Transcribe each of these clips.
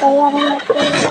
Layangan.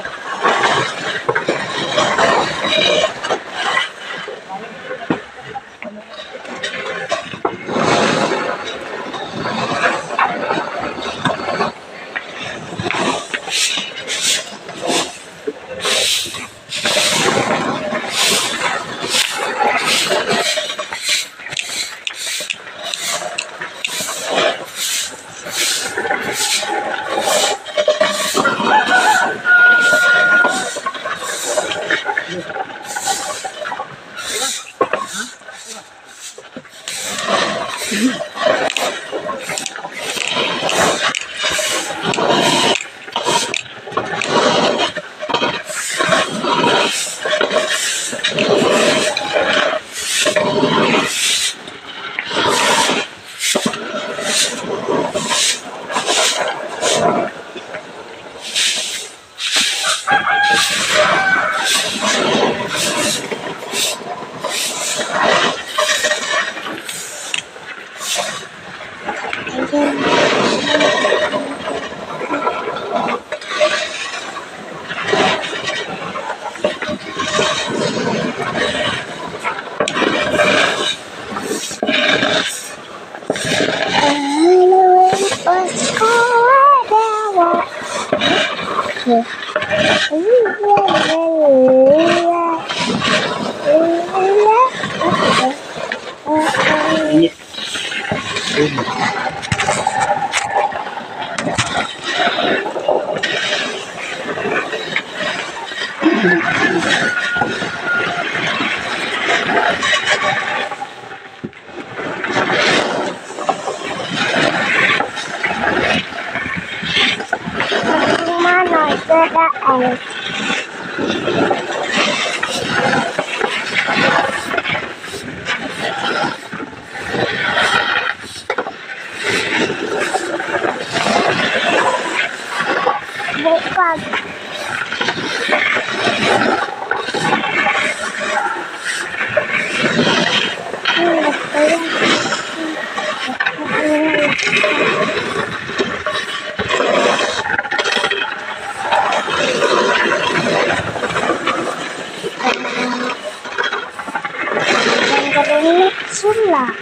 Thank Oh.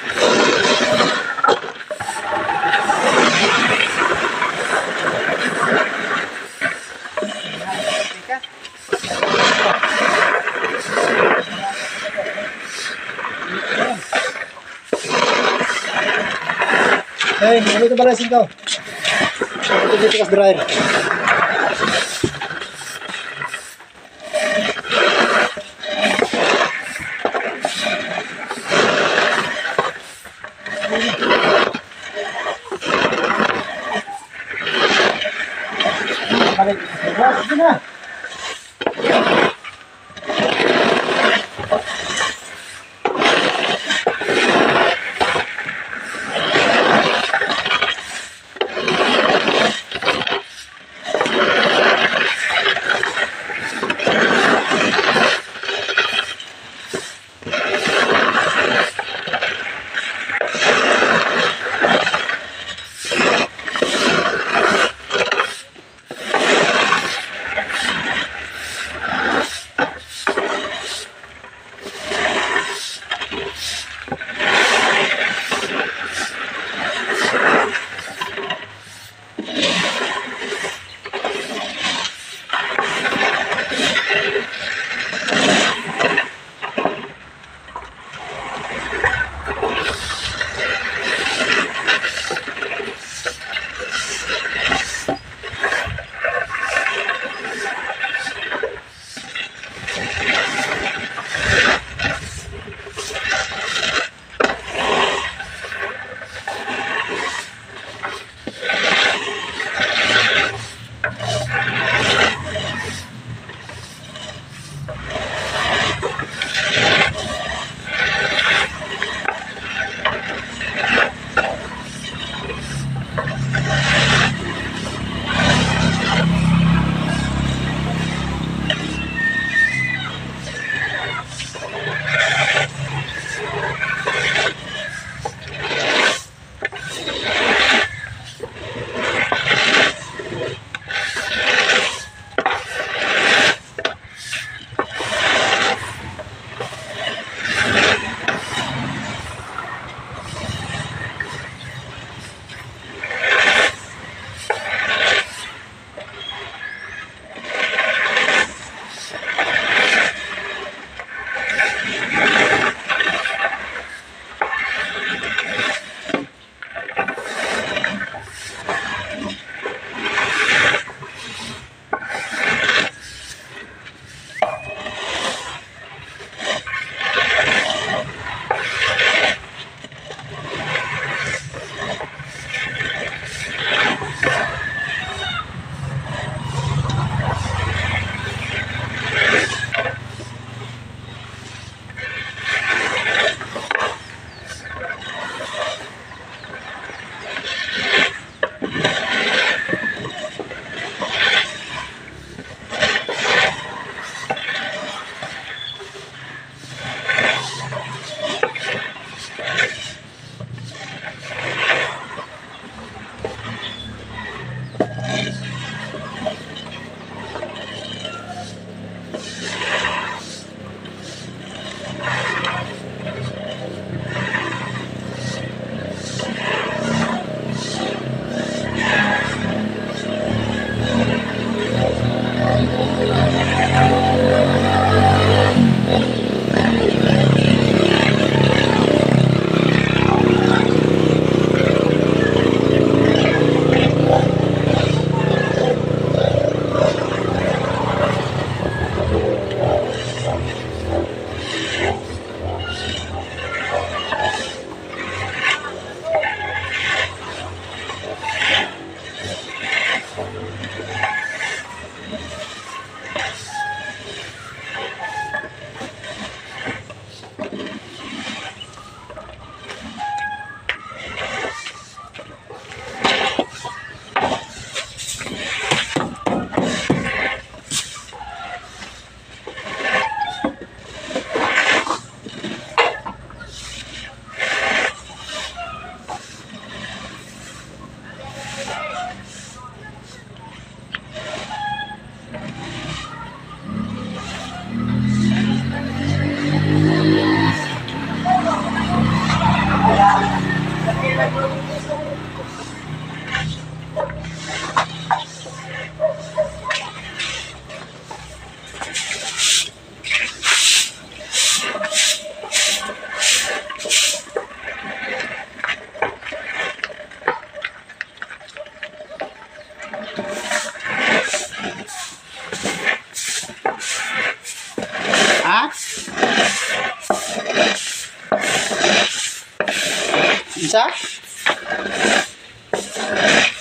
Hey, ano ito pala singkaw? Ito dito dryer. Bakit? Bakit na?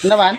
Naman?